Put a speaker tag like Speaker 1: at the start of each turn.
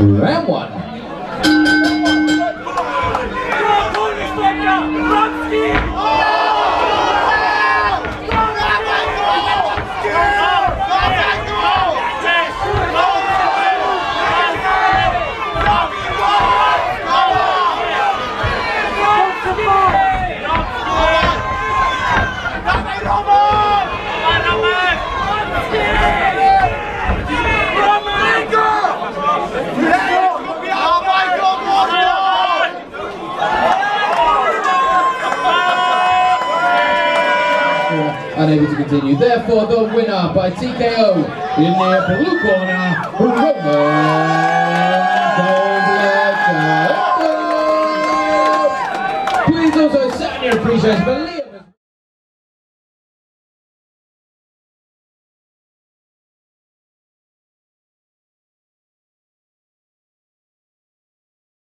Speaker 1: Round one. Unable to continue. Therefore, the winner by TKO in the blue corner, Roman. Please also appreciation for Leo.